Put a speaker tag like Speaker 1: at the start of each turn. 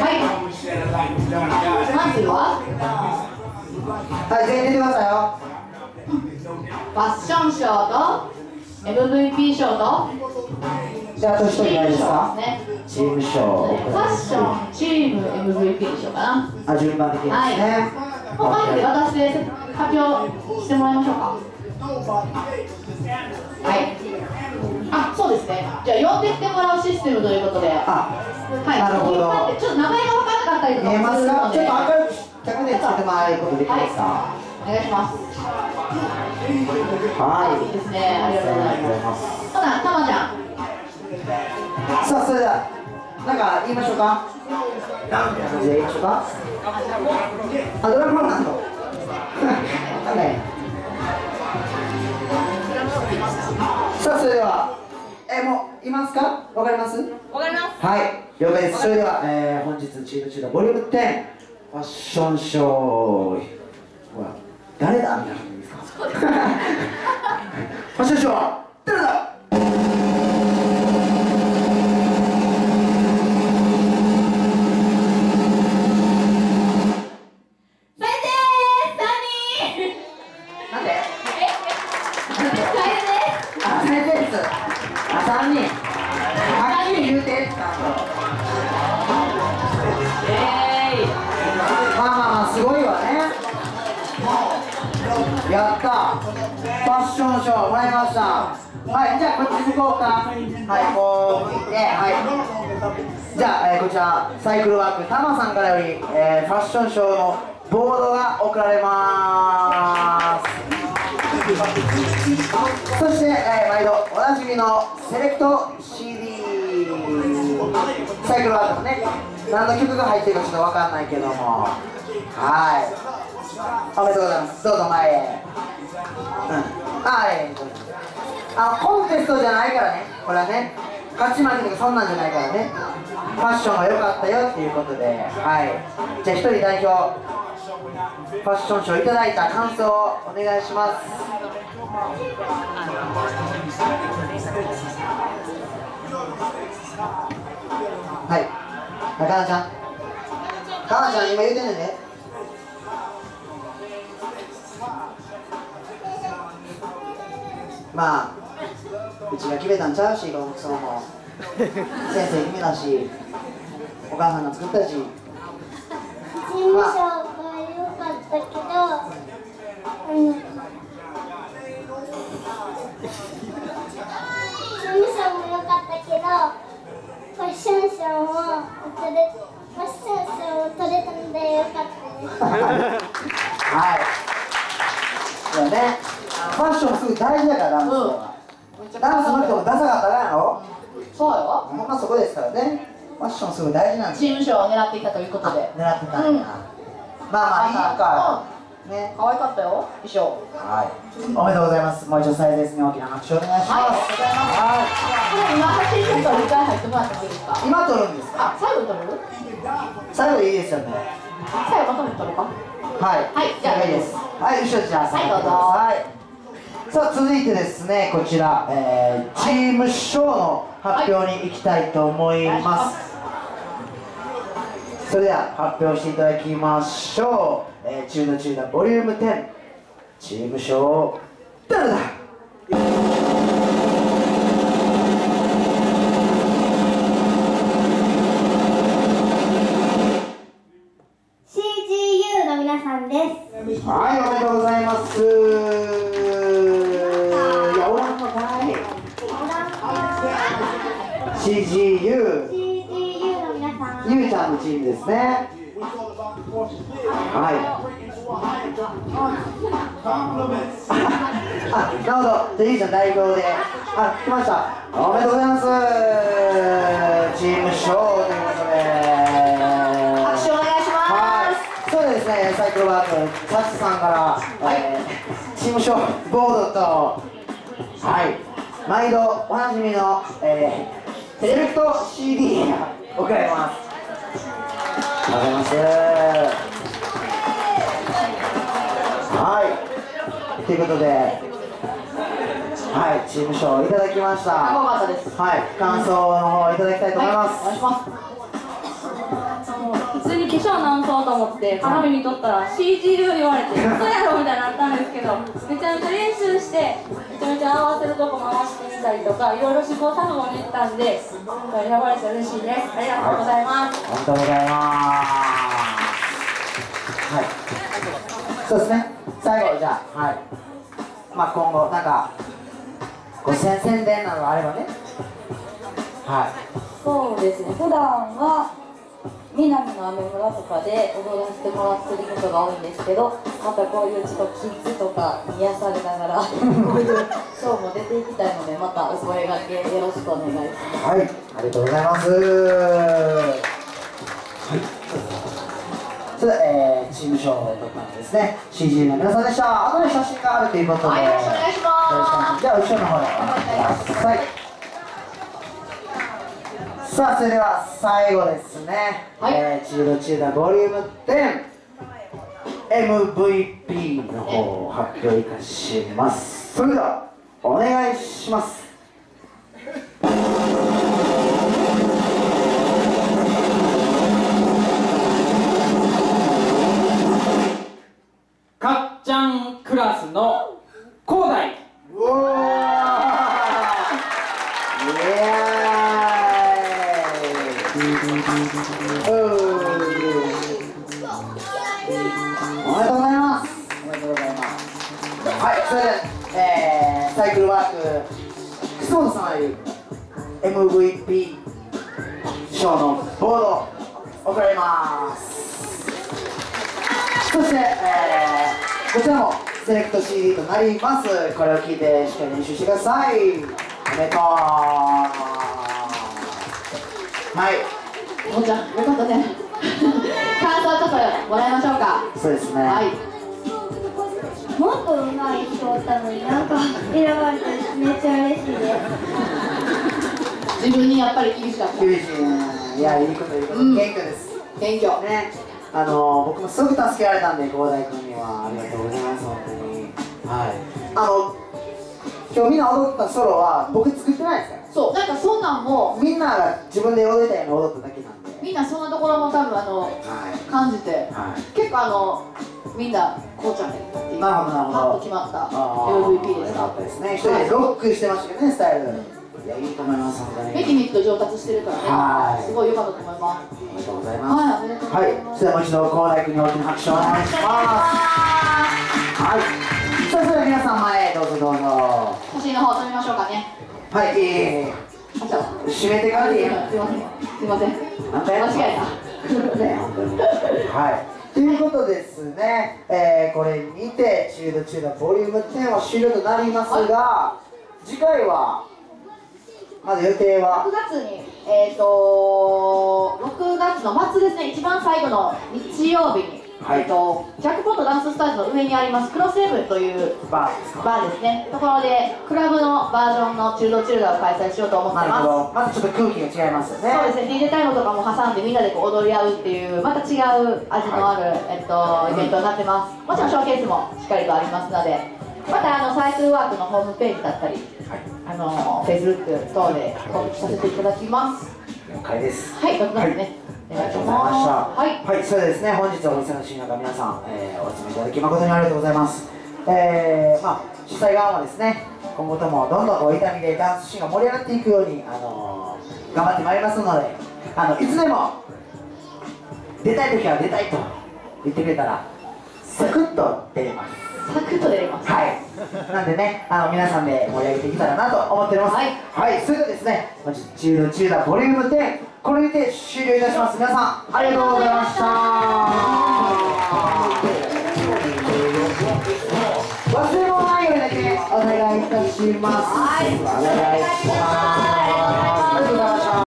Speaker 1: は
Speaker 2: い。全員出てくださいよ
Speaker 1: ファッション賞と MVP 賞と
Speaker 2: じゃああと一
Speaker 1: チーム
Speaker 2: 人誰ですかチーム賞ね
Speaker 1: ファッションチーム MVP にしようかな
Speaker 2: あ順番的にですね、
Speaker 1: もうマイクで私で発表してもらいましょうかはいあそうですね。じゃあ呼んできてもらうシステムということで。
Speaker 2: あ
Speaker 1: はい。
Speaker 2: なるほど。
Speaker 1: ちょっと名前が分からなかったりとか
Speaker 2: 見えますか？ちょっと明るく客でつけてもらえることできますか？
Speaker 1: お願いします。
Speaker 2: はい。
Speaker 1: いいですね。ありがとうございます。ほなたまちゃん
Speaker 2: さあそれではなんか言いましょうか？なんて感じで言いましょうか？あドラゴンランドなんだよますか？わかります？
Speaker 3: わかります。
Speaker 2: はい。了解です。それでは、えー、本日チーム中のボリューム10ファッションショーほら誰だ？みたいな感じです。かファッションショーは誰だ？三人。はっきり言うて。
Speaker 1: え
Speaker 2: まあまあまあ、すごいわね。やった。ファッションショーもらいました。はい、じゃあこっち向こうか。はい、こう見て、はい。じゃあ、えーこちらサイクルワークタマさんからより、えーファッションショーのボードが贈られます。そして、えー毎度おなじみのセレクト CD サイクルワークのね何の曲が入ってるかちょっと分かんないけども。はい。おめでとうございます。どうぞ前へ。うん。はいあコンテストじゃないからね。これはね。勝ち負けとかそんなんじゃないからね。ファッションが良かったよっていうことで。はい。じゃあ一人代表ファッションショーいただいた感想をお願いします。はい。中野ちゃん。かなちゃん今言うてんねんねまあうちが決めたんちゃうしこの服装も先生決めたしお母さんが作ったし
Speaker 4: 事務ァッションショーも取れファッションショーを取れたので良かったです。
Speaker 2: はい。そうねファッションすごい大事だから。ダンスは、ダンスの人もダサかったらやろ
Speaker 1: そうよ。
Speaker 2: まそこですからね。ファッションすごい大事なんです
Speaker 1: チーム賞を狙ってきたということで。
Speaker 2: 狙ってたんや、
Speaker 1: うん。
Speaker 2: まあまあいいかね
Speaker 1: 可愛かったよ衣装。
Speaker 2: はい。おめでとうございます。もう一度最絶に大きな拍手をお願いします。
Speaker 1: はいありがとうございます。
Speaker 2: はい。
Speaker 1: 今写真ちょっと一回入ってもらってもいいですか
Speaker 2: 今撮るんですか
Speaker 1: あ最後に撮る
Speaker 2: 最後でいいですよね
Speaker 1: 最後まとめて撮るか
Speaker 2: はい
Speaker 1: はいじゃあ
Speaker 2: 了解ですはい後ろじゃあ
Speaker 1: はいどうぞ
Speaker 2: はいさあ続いてですねこちら、えーチーム賞の発表に行きたいと思います、それでは発表していただきましょう、えー、中の中のボリューム10チーム賞誰だ
Speaker 4: ？CGU の皆さんです。
Speaker 2: はい、おめでとうございます。いや、おらんのかい。CGU、
Speaker 4: さん。
Speaker 2: ちゃんのチームですね。はい。あ、なるほど。じゃあ、ゆうちゃん代表で。あ、来ました。おめでとうございます。チーム賞ということで。
Speaker 1: 拍手お願いし
Speaker 2: はい
Speaker 1: ま、
Speaker 2: そうですね、サイクルワーク、サッチさんから、えー、チームショーボードと、はい、毎度おなじみの、えー、セレクト CD が送られます。ありがとうございます。はい、ということで、はいチーム賞いただきました。はい感想の方いただきたいと思います、
Speaker 1: はい、お願いします
Speaker 3: 普通に化粧直そうと思って鏡見とったら CG 流言われて嘘やろみたいになったんですけどめちゃめちゃ練習してめちゃめちゃ合わせるとこ回してみたりとかいろいろ試行錯誤練ったんで今回選ばれて嬉しいですありがとうございます
Speaker 2: ありがとうございますはいそうですね最後じゃあはいまあ今後なんかご宣宣伝などがあればねはい
Speaker 3: そうですね普段は南のアメ村とかで踊らせてもらってることが多いんですけどまたこういうちょっとキッズとかに癒されながら こういうショーも出ていきたいのでまたお声掛けよろしくお願いします
Speaker 2: はい、ありがとうございます。はい。それでは、えー、チームショーのですね、CG の皆さんでした。後で写真があるということで。
Speaker 1: はいよろしくお願いします。
Speaker 2: じゃあ、後ろの方でお待ちください。さあ、それでは最後ですね。
Speaker 1: はい
Speaker 2: えー、チードチーダボリューム10。MVP の方を発表いたします。それでは、お願いします。
Speaker 5: かっちゃんクラスの広大
Speaker 2: うおーイエーイおーおめでとうございますおめでとうございますおめでとうございますおめでとうございますはいそれで、えー、サイクルワーク楠本さんより MVP 賞のボードを贈られますそして、えー、こちらもセレクト CD となりますこれを聞いてしっかり練習してくださいおめでとうはい。
Speaker 1: ももちゃんよかったね。感想ちょっともらいましょうか。
Speaker 2: そうですね、
Speaker 1: はい。
Speaker 4: もっと上手い人おったのになんか選ばれてめっちゃ嬉しいです。
Speaker 1: 自分にやっぱり厳しかった。
Speaker 2: 厳しいねいやいいこといいこと、
Speaker 1: うん。
Speaker 2: 謙虚です。
Speaker 1: 謙虚。
Speaker 2: ね。あの僕もすごく助けられたんで広大君にはありがとうございます本当に。はい。あの今日みんな踊ったソロは僕作ってないですか？ら
Speaker 1: そう。なんかそんなんも
Speaker 2: みんなが自分で踊りたいように踊っただけなんで
Speaker 1: みんなそんなところも多分あの
Speaker 2: はい。
Speaker 1: 感じて。
Speaker 2: はい。
Speaker 1: 結構あのみんなこうちゃんで。っていう
Speaker 2: なるほどなるほど。
Speaker 1: パッと決まった。MVP でした
Speaker 2: よか。ったですね。一人でロックしてましたけどねスタイル。いやいいと思います本当に。
Speaker 1: メキメキと上達してるから
Speaker 2: はい。
Speaker 1: ねすごい良かったと思います。
Speaker 2: おめでとうございます。
Speaker 1: はいおめでとうござ
Speaker 2: はいい
Speaker 1: ます。
Speaker 2: それではもう一度広大君に大きな拍手をお願いします。はい。さあそれでは皆さん前へどうぞどうぞ。
Speaker 1: 写真の方撮りましょうかね。
Speaker 2: はい。えー、締めてからでいい
Speaker 1: すいません。すいません。
Speaker 2: なんだよ
Speaker 1: 間違えた
Speaker 2: ね本当にはい。ということですね、えー、これにてチュードチュードボリューム10は終了となりますが、次回はまだ予定は
Speaker 1: ？6月にえっ、と6月の末ですね。一番最後の日曜日に、
Speaker 2: はい。
Speaker 1: えっ、とジャックポットダンススタジオの上にありますクロスエブという
Speaker 2: バーですか
Speaker 1: バーですね。ところでクラブのバージョンのチルドチルダーを開催しようと思ってます。
Speaker 2: まずちょっと空気が違いますよね。
Speaker 1: そうですね。DJ タイムとかも挟んでみんなでこう踊り合うっていうまた違う味のある、えっと、イベントになってます。もちろんショーケースもしっかりとありますので。またあのサイクルワークのホームページだったり
Speaker 2: はい。
Speaker 1: あの Facebook 等で告知させていただきます。
Speaker 2: 了解です。
Speaker 1: はい、どう
Speaker 2: ありがとうございました。
Speaker 1: はい、
Speaker 2: はい、それでですね、本日はお忙しい中、皆さん、えー、お集めいただき誠にありがとうございます。えー、まあ、主催側もですね、今後ともどんどんこう痛みでダンスシーンが盛り上がっていくように、あのー、頑張ってまいりますので、あの、いつでも、出たい時は出たいと言ってくれたら、サクッと出れます。
Speaker 1: サクッと出れます
Speaker 2: はい。なんでね、あの皆さんで盛り上げていけたらなと思っております。
Speaker 1: はい
Speaker 2: はい、それではですね、中度中だボリューム10、これにて終了いたします。皆さん、ありがとうございました。忘れ物ないようにだけお願いいたします。はい、お願いします。